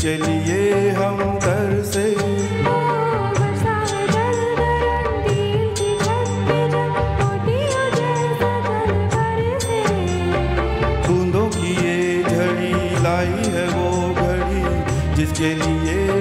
जिसके हम हम से। बूंदों की ये लाई है वो घड़ी जिसके लिए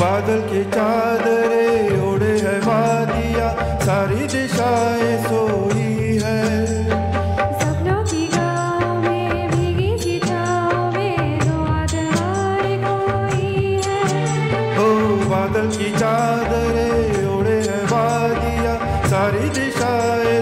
बादल की चादरे ओढ़े है वादिया सारी दिशाएँ सोई है। है। ओ बादल की चादरे ओढ़े है वादिया सारी दिशाएँ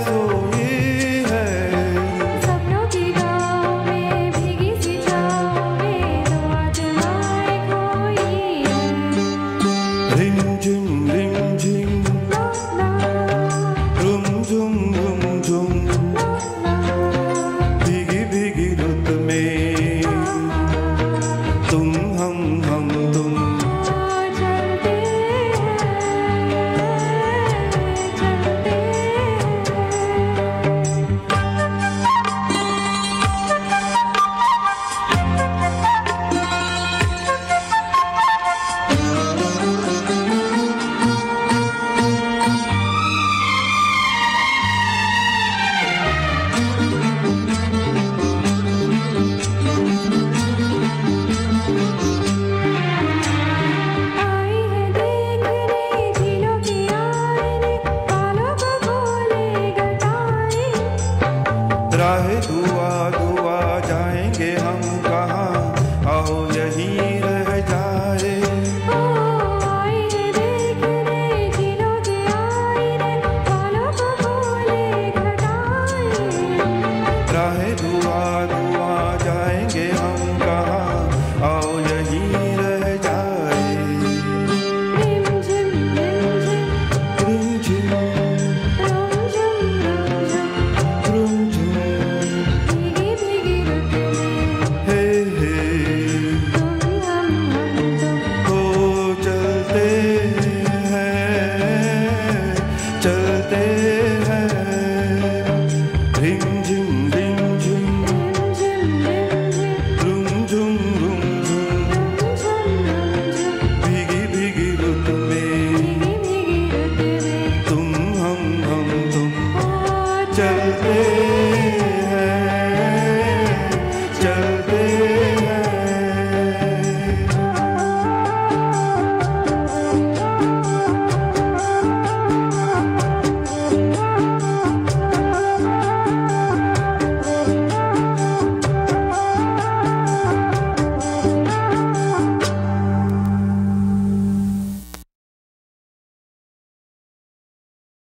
do I? चलते